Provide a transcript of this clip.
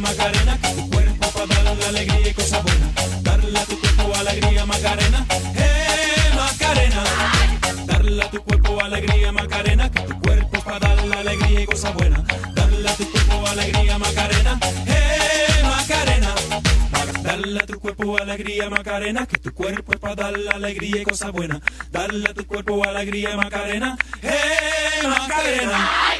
Macarena, que tu cuerpo para darle alegría y cosas buenas. Darle a tu cuerpo alegría, Macarena, eh, Macarena. Darle a tu cuerpo alegría, Macarena, que tu cuerpo para darle alegría y cosas buenas. Darle a tu cuerpo alegría, Macarena, eh, Macarena. Darle a tu cuerpo alegría, Macarena, que tu cuerpo es para darle alegría y cosas buenas. Darle a tu cuerpo alegría, Macarena, eh, Macarena.